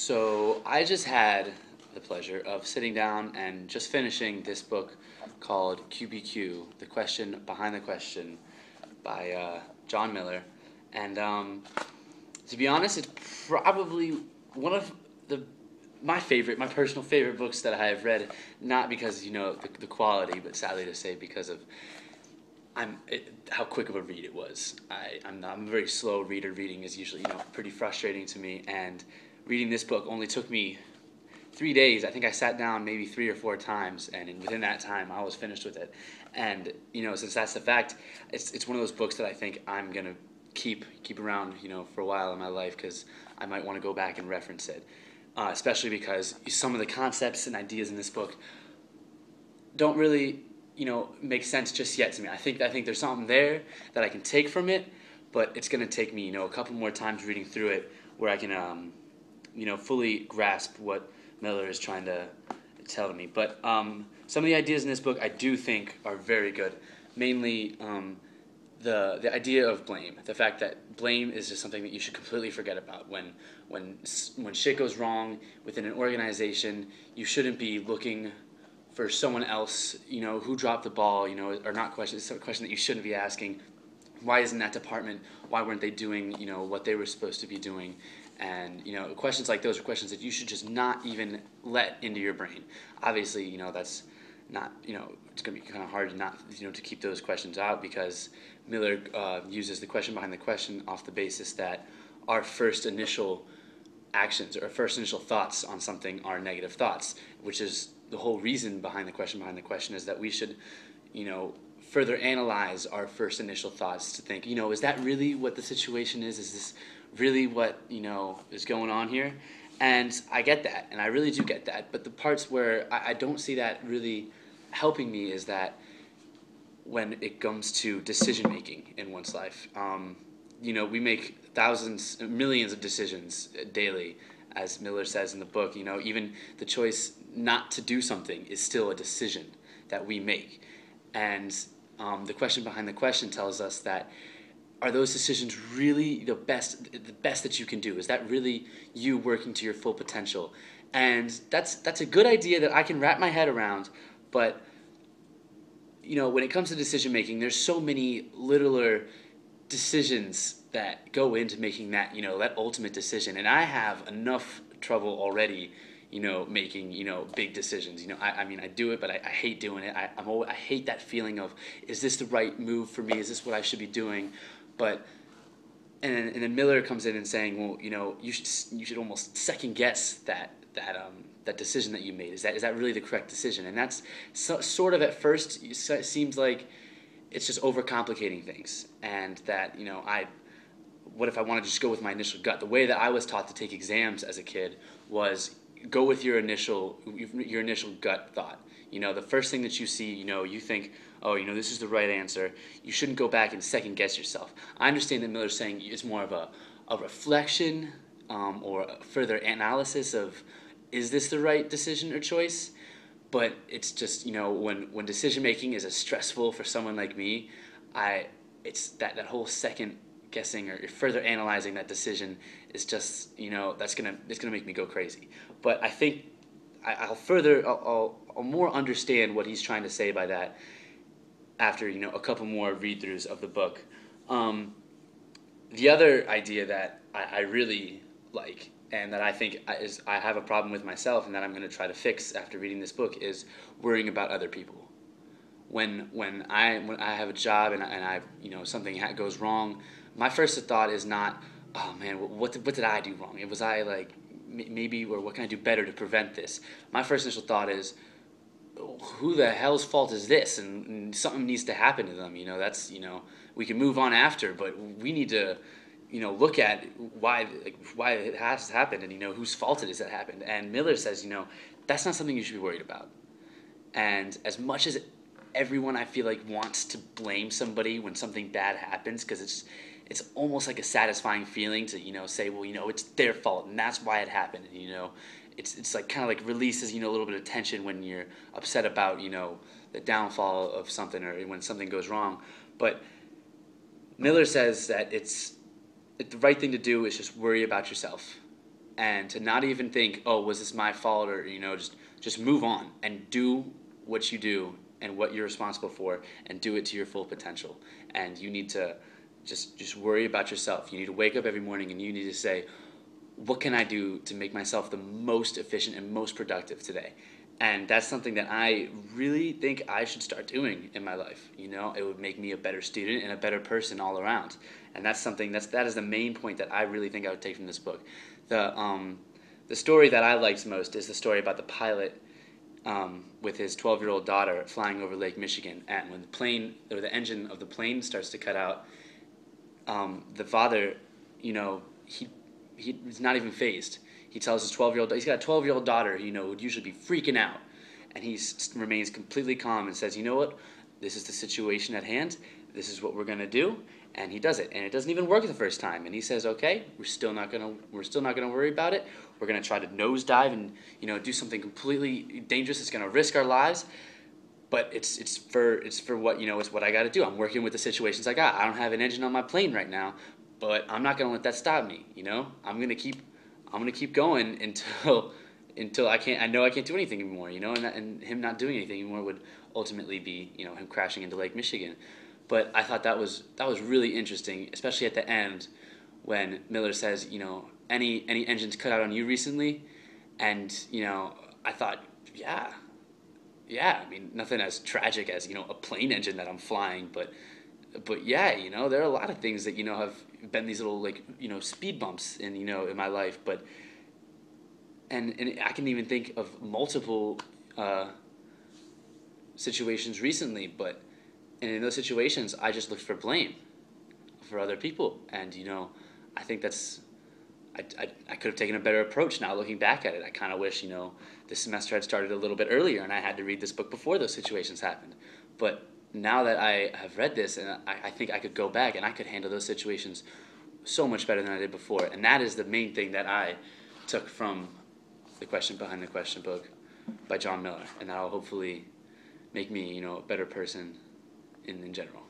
So I just had the pleasure of sitting down and just finishing this book called QBQ, The Question Behind the Question by uh, John Miller. And um, to be honest, it's probably one of the my favorite, my personal favorite books that I have read, not because you know the, the quality, but sadly to say because of I'm it, how quick of a read it was. I I'm, not, I'm a very slow reader. Reading is usually you know pretty frustrating to me, and reading this book only took me three days. I think I sat down maybe three or four times, and within that time, I was finished with it. And you know, since that's the fact, it's it's one of those books that I think I'm gonna keep keep around, you know, for a while in my life because I might want to go back and reference it, uh, especially because some of the concepts and ideas in this book don't really, you know, make sense just yet to me. I think I think there's something there that I can take from it, but it's gonna take me, you know, a couple more times reading through it where I can, um, you know, fully grasp what Miller is trying to tell me. But um, some of the ideas in this book I do think are very good. Mainly um, the the idea of blame, the fact that blame is just something that you should completely forget about. When when when shit goes wrong within an organization, you shouldn't be looking for someone else. You know who dropped the ball. You know, or not question. It's a question that you shouldn't be asking. Why isn't that department? Why weren't they doing you know what they were supposed to be doing? And you know, questions like those are questions that you should just not even let into your brain. Obviously, you know that's not you know it's going to be kind of hard to not you know to keep those questions out because Miller uh, uses the question behind the question off the basis that our first initial actions or first initial thoughts on something are negative thoughts, which is the whole reason behind the question behind the question is that we should, you know, further analyze our first initial thoughts to think, you know, is that really what the situation is? Is this really what you know is going on here? And i get that and i really do get that but the parts where i, I don't see that really helping me is that when it comes to decision making in one's life um, you know we make thousands millions of decisions daily. As miller says in the book you know even the choice not to do something is still a decision that we make and um, the question behind the question tells us that are those decisions really the best the best that you can do? Is that really you working to your full potential? And that's that's a good idea that i can wrap my head around but you know when it comes to decision making there's so many littler decisions that go into making that you know that ultimate decision. And i have enough trouble already you know making you know big decisions you know i, I mean i do it but I, I hate doing it I, I'm always, I hate that feeling of is this the right move for me is this what i should be doing but and and then Miller comes in and saying, well, you know, you should you should almost second guess that that um, that decision that you made. Is that is that really the correct decision? And that's so, sort of at first seems like it's just overcomplicating things, and that you know I. What if I wanted to just go with my initial gut? The way that I was taught to take exams as a kid was go with your initial your initial gut thought. You know, the first thing that you see, you know, you think, oh, you know, this is the right answer. You shouldn't go back and second guess yourself. I understand that Miller's saying it's more of a, a reflection um, or further analysis of is this the right decision or choice? But it's just, you know, when, when decision making is as stressful for someone like me, I it's that, that whole second guessing or further analyzing that decision is just, you know, that's gonna it's gonna make me go crazy. But I think I, will further I'll, I'll, I'll more understand what he's trying to say by that after you know a couple more read throughs of the book. Um, the other idea that I, I, really like and that I think is I have a problem with myself and that I'm going to try to fix after reading this book is worrying about other people. When when I when I have a job and I, and I you know something goes wrong, my first thought is not, oh man, what did, what did I do wrong? It was I like maybe or what can I do better to prevent this? My first initial thought is, who the hell's fault is this? And, and, something needs to happen to them. You know, that's you know we can move on after, but we need to, you know, look at why like, why it has happened and you know whose fault it is that happened. And Miller says, you know, that's not something you should be worried about. And as much as everyone I feel like wants to blame somebody when something bad happens, because it's it's almost like a satisfying feeling to you know say, well, you know, it's their fault and that's why it happened. And, you know, it's it's like kind of like releases you know a little bit of tension when you're upset about you know the downfall of something or when something goes wrong. But Miller says that it's it, the right thing to do is just worry about yourself, and to not even think, oh, was this my fault, or you know, just just move on and do what you do and what you're responsible for, and do it to your full potential. And you need to just just worry about yourself. You need to wake up every morning and you need to say, what can I do to make myself the most efficient and most productive today? And that's something that I really think I should start doing in my life. You know, it would make me a better student and a better person all around. And that's something that's that is the main point that I really think I would take from this book. The um, the story that I liked most is the story about the pilot um, with his 12 year old daughter flying over Lake Michigan. And when the plane or the engine of the plane starts to cut out, um, the father, you know, he he's not even phased. He tells his 12 year old, he's got a 12 year old daughter, you know, would usually be freaking out. And he remains completely calm and says, you know what? This is the situation at hand. This is what we're going to do. And he does it. And it doesn't even work the first time. And he says, okay, we're still not going to, we're still not going to worry about it. We're going to try to nosedive and, you know, do something completely dangerous. It's going to risk our lives but it's it's for it's for what you know it's what I got to do. I'm working with the situations I got. I don't have an engine on my plane right now, but I'm not gonna let that stop me. You know, I'm gonna keep I'm gonna keep going until until I can't. I know I can't do anything anymore. You know, and and him not doing anything anymore would ultimately be you know him crashing into Lake Michigan. But I thought that was that was really interesting, especially at the end when Miller says, you know, any any engines cut out on you recently, and you know, I thought, yeah, yeah. I mean, nothing as tragic as you know a plane engine that I'm flying, but but yeah, you know, there are a lot of things that you know have been these little like you know speed bumps in you know in my life, but and and I can even think of multiple uh, situations recently, but and in those situations, I just looked for blame for other people, and you know, I think that's I, I, could have taken a better approach now looking back at it. I kind of wish, you know, this semester had started a little bit earlier and I had to read this book before those situations happened. But now that I have read this, and I, I think I could go back and I could handle those situations so much better than I did before. And that is the main thing that I took from the question behind the question book by John Miller, and that'll hopefully make me, you know, a better person in, in general.